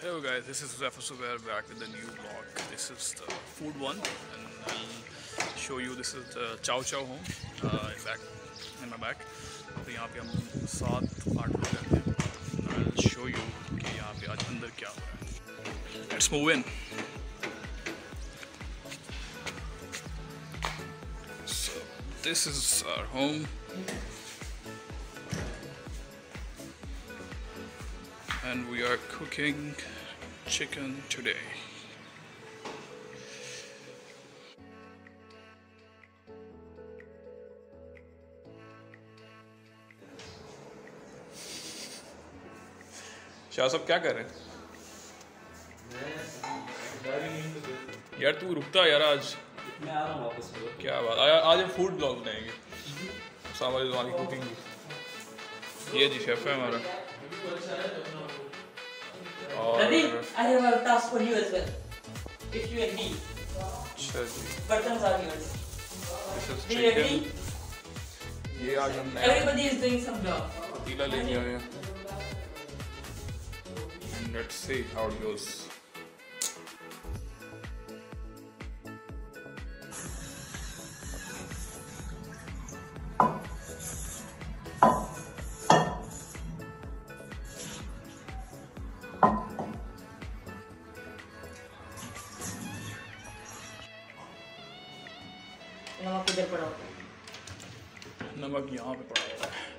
Hello guys, this is Zafar Subair back with the new vlog. This is the food one and I'll show you this is the Chow Chow home uh, in back in my back. तो यहाँ पे हम सात आठ लोग रहते हैं I'll show you कि यहाँ पे आज अंदर क्या हो रहा है. Let's move in. So this is our home. And we are cooking chicken today. Shah साहब क्या कर रहे हैं? यार तू रुकता यार आज। मैं आ रहा हूँ वापस को क्या बात आ- आज हम फ़ूड ब्लॉग बनाएँगे। सामा रिजवानी कुकिंग ये जी शेफ है हमारा। Pradeep, और I have a task for you as well. If you agree, अच्छा जी buttons are yours. This is Do you chicken. agree? ये आज हम नया Everybody is doing some job. पतीला लेके आए हैं And let's see how it goes. नमक यहाँ पे पड़ा हुआ है।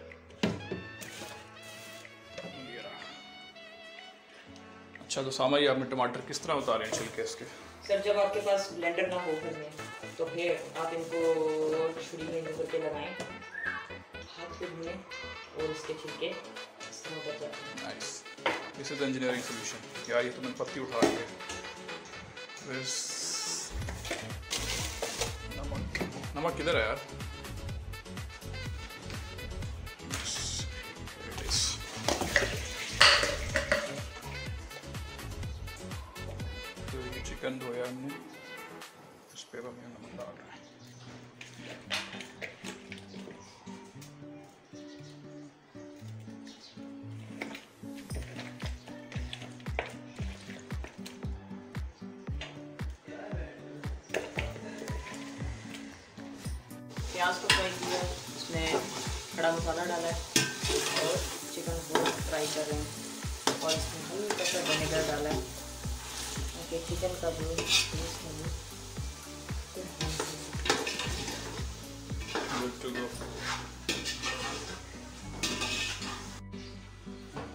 अच्छा तो सामा ये आपने टमाटर किस तरह उतारे हैं छिलके इसके? सर जब आपके पास ब्लेंडर ना हो घर में तो फिर आप इनको छुरी में यूँ करके लगाएँ हाथ पे धुएँ और इसके छिलके इस तरह हैं nice this is engineering solution यार ये तो मैंने पत्ती उठा ली है। नमक। नमक किधर है यार? प्याज को फ्राई किया इसमें खड़ा मसाला डाला है। और चिकन को फ्राई कर रहे हैं। और इसमें हल्का सा विनेगर डाला है। ताकि चिकन का जो है.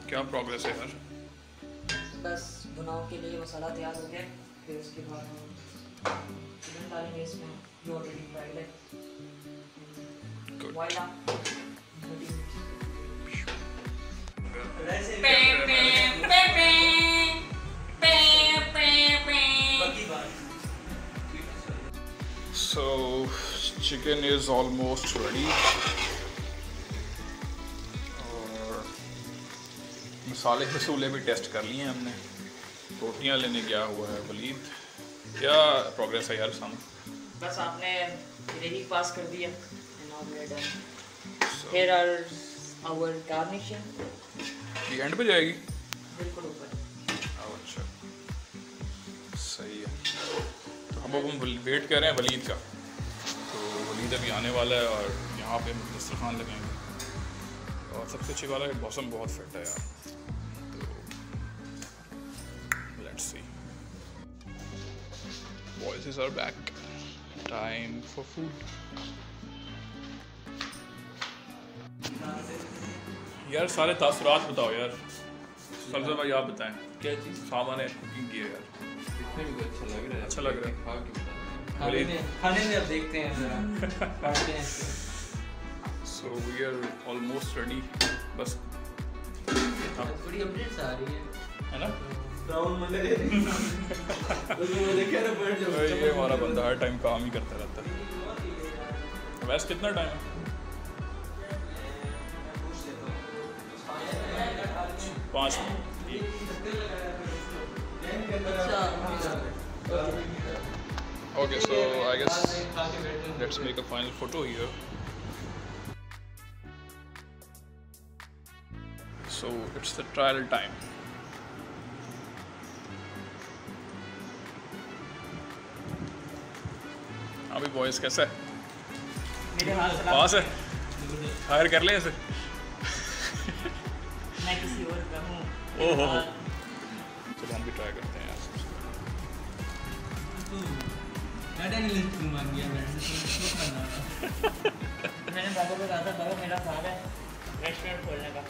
क्या प्रोग्रेस है यार? बस भुनाव के लिए मसाला तैयार हो गया फिर उसके बाद हम चिकन डालेंगे इसमें। जो ऑलरेडी फ्राइड है। So chicken is almost ready. और मसाले मसूले भी टेस्ट कर लिए हैं हमने। रोटियाँ लेने गया हुआ है वलीद। क्या प्रोग्रेस है यार सामने? बस आपने ग्रेवी पास कर दिया। Now we are done. So, Here are our garnishing. ये एंड पे जाएगी? बिल्कुल ऊपर। अच्छा। सही है। तो हम अब हम वेट कर रहे हैं वलीद का। तो वलीद अभी आने वाला है और यहाँ पे दस्तरखान लगेंगे। और सबसे अच्छी बात है मौसम बहुत फिट है यार। तो let's see voice are back time for food यार सारे तासुरात बताओ यार। सबसे भाई आप बताएँ क्या चीज़ सामान है कुकिंग की है यार? दिखने में तो अच्छा लग रहा है। अच्छा लग रहा है। खा के खाने खाने में- खाने में अब देखते हैं जरा। खाते हैं। So we are almost ready बस। थोड़ी अपडेट्स आ रही है। है ना? ब्राउन मटर उसमें देखा ना पड़ ये हमारा बंदा हर टाइम काम ही करता रहता है। वैसे कितना टाइम है? पाँच Okay, so I guess let's make a final photo here. So it's the trial time. अभी बॉयज कैसा है पास है हायर कर ले इसे मैं किसी और का हूँ। ओहो। चलो हम भी ट्राई करते हैं यार मैंने तो मैंने बाबा को कहा था बाबा मेरा ख्वाब है रेस्टोरेंट खोलने का।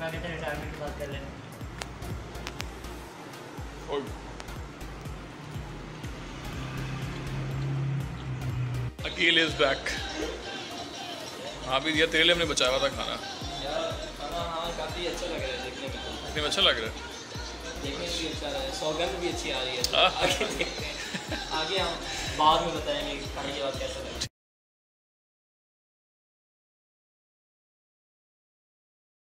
मैं कहते रिटायरमेंट की बात कर लेंगे। ओए। अकील इज़ बैक हाँ भी दिया तेरे लिए हमने बचाया हुआ था खाना। हाँ काफ़ी अच्छा लग रहा है देखने में। अच्छा लग रहा है? देखने में भी अच्छा लग रहा है। सौगंध भी अच्छी आ रही है। तो हाँ। आगे आगे हम बाद में बताएँगे खाने के बाद कैसा लगा।